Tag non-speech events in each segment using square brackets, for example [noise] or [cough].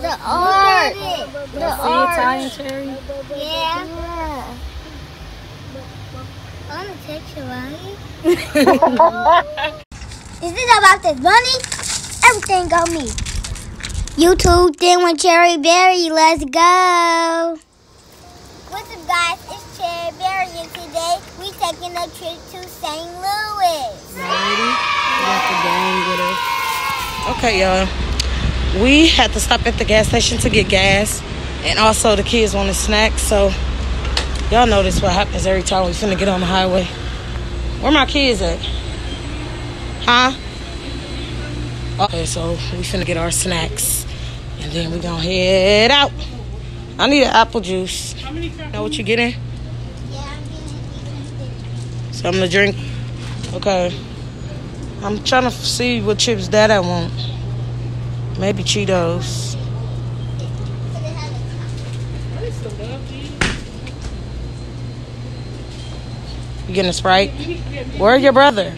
The art. The The See art. Italian cherry? Yeah. I'm gonna text you, right? [laughs] Is this about this money? Everything on me. YouTube thing with Cherry Berry. Let's go. What's up, guys? It's Cherry Berry, and today we taking a trip to St. Louis. Ready? We got the gang with us. Okay, y'all. We had to stop at the gas station to get gas, and also the kids wanted snacks. So y'all know this what happens every time we finna get on the highway. Where my kids at? Huh? Okay, so we finna get our snacks, and then we gonna head out. I need an apple juice. Know what you getting? Yeah, I'm getting Something to drink. Okay. I'm trying to see what chips that I want. Maybe Cheetos. You getting a Sprite? Where's your brother?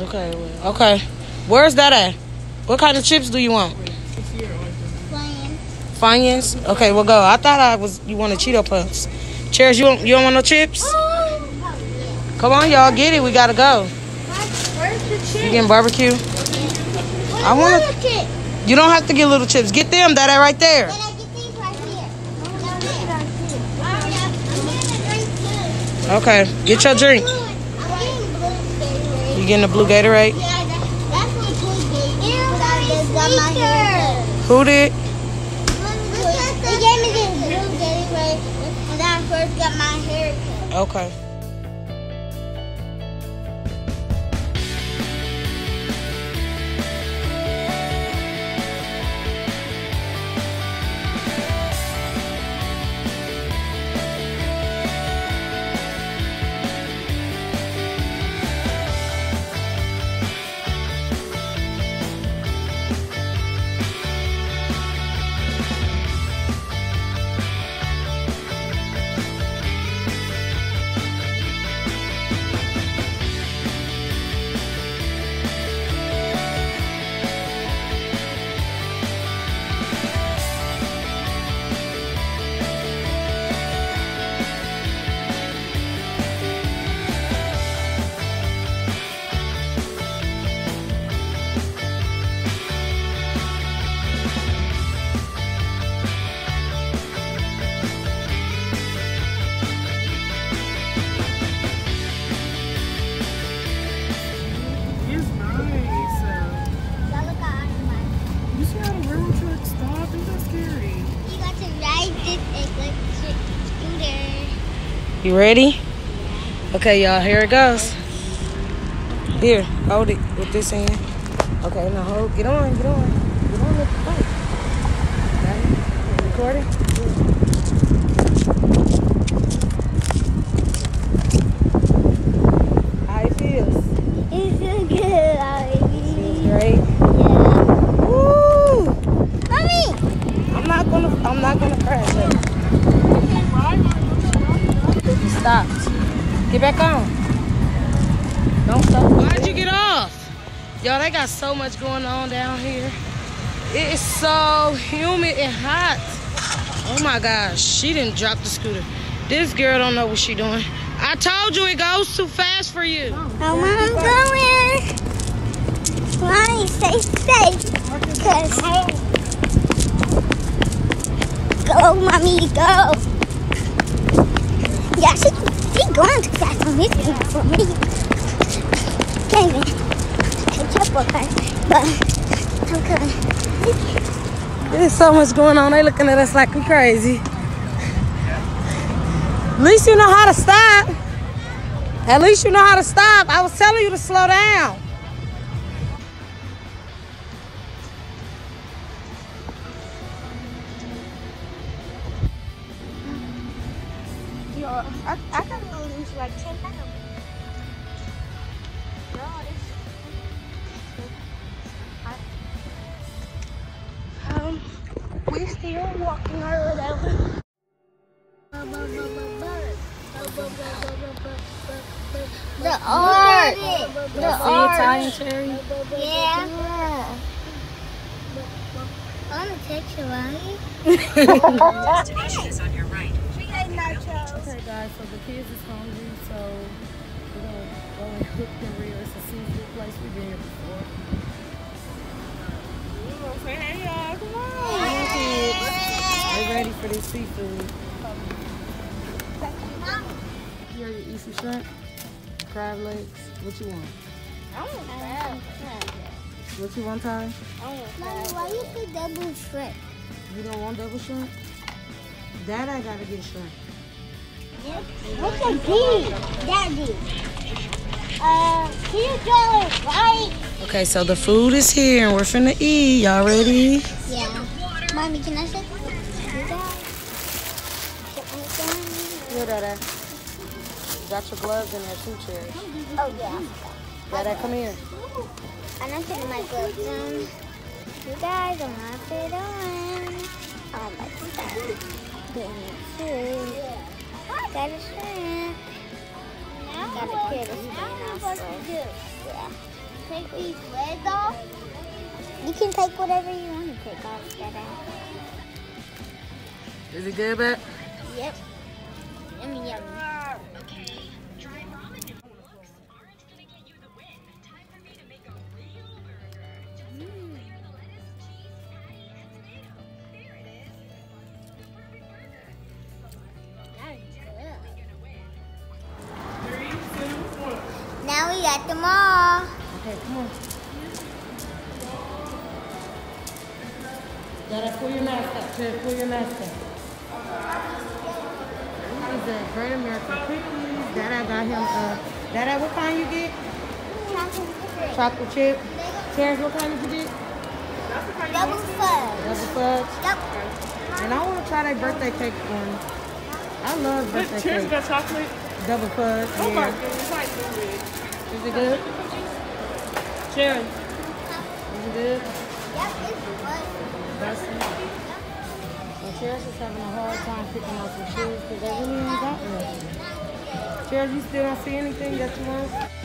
Okay. Okay. Where's that at? What kind of chips do you want? Funyuns? Okay, we'll go. I thought I was you wanted Cheeto puffs. Chairs, you don't you don't want no chips? Come on, y'all, get it. We gotta go. You getting barbecue? I the chip? You don't have to get little chips. Get them. That are right there. Can I get these right here? Down there. I'm getting a drink too. Okay, get your drink. You getting a blue Gatorade? Yeah, that's, that's blue Gatorade. And I just got my haircut. Who did? He gave me this blue Gatorade when I first got my haircut. Okay. You ready? Okay, y'all. Here it goes. Here, hold it with this hand. Okay, now hold. Get on. Get on. Get on with the bike. It? Recording? How it feels? It's so good, Feels Ollie. great. Yeah. Woo! Mommy! I'm not gonna. I'm not gonna crash. It. You stopped. Get back on. Don't stop. Why'd you get off? Yo, they got so much going on down here. It is so humid and hot. Oh my gosh, she didn't drop the scooter. This girl don't know what she doing. I told you it goes too fast for you. Oh, I'm going. Mommy, stay safe. Cause go, mommy, go. Yeah, she too fast on this thing for me. Can't even catch up with her, but I'm. There's so much going on. They looking at us like we crazy. At least you know how to stop. At least you know how to stop. I was telling you to slow down. Yo, I, I like 10 pounds. Girl, it's- I- Um, we're still walking our road out. The art. The Y'all arch. cherry? Yeah. yeah. [laughs] I'm gonna text you, right? [laughs] Destination is on your right. Okay, guys, so the kids is hungry, so we're gonna go and cook and real. It's a seafood place we've been here before. Say hey y'all, come on. They ready for this seafood. You ready to eat some shrimp? Crab legs? What you want? I want crab legs. What you want, Ty? I want Mommy, why you say double shrimp? You don't want double shrimp? Dad, I gotta get shrimp. What's a D? Daddy. Uh, can you draw it right? Okay, so the food is here and we're finna eat. Y'all ready? Yeah. Mommy, can I sit? Here, Dada. You got your gloves in there too, Cherry. Oh, yeah. Dada, come here. I'm not putting my gloves on. You guys, I'm not fit on. Oh, my God. Getting it too. Got a shrimp. Got to clear this thing off first. Yeah. Take these legs off. You can take whatever you want to take off, Dada. Is it good, bet? Yep. Yummy, yummy. At the mall. Okay, come on. Dada, pull your mask up. Cherry, pull your mask up. These are Great American cookies. Dada got him, uh, Dada, what kind you get? Chocolate chip. Terrence, what kind did you get? Double fudge. Double fudge. Yep. And I want to try that birthday cake one. I love birthday Cheers cake. got chocolate. Double fudge. Oh my Yeah. goodness, I knew it. Is it good? Cherry. Is it good? Yep, it's good. Bussin'. Well, Cheryl's is having a hard time picking out some shoes because they really ain't got nothing. Cheryl, you still don't see anything that you want?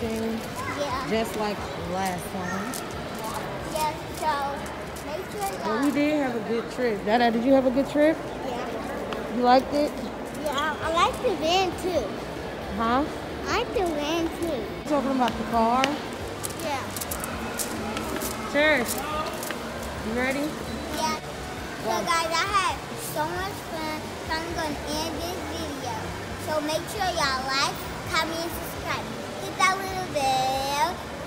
Yeah. just like last time. Yes, so make sure But we did have a good trip. Dada, did you have a good trip? Yeah. You liked it? Yeah, I like the van too. Huh? I like the van too. Talking about the car. Yeah. Cherish, you ready? Yeah. So guys, I had so much fun. So I'm gonna end this video. So make sure y'all like, comment, and subscribe.